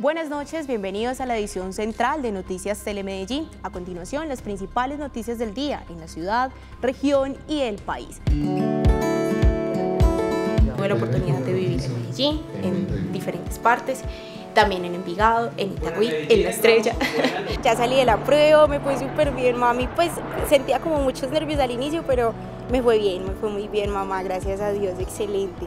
Buenas noches, bienvenidos a la edición central de Noticias Telemedellín. A continuación, las principales noticias del día en la ciudad, región y el país. Tuve la oportunidad de vivir en Medellín, en diferentes partes, también en Envigado, en Itagüí, en La Estrella. ya salí de la prueba, me fue súper bien, mami. Pues sentía como muchos nervios al inicio, pero me fue bien, me fue muy bien, mamá, gracias a Dios, excelente.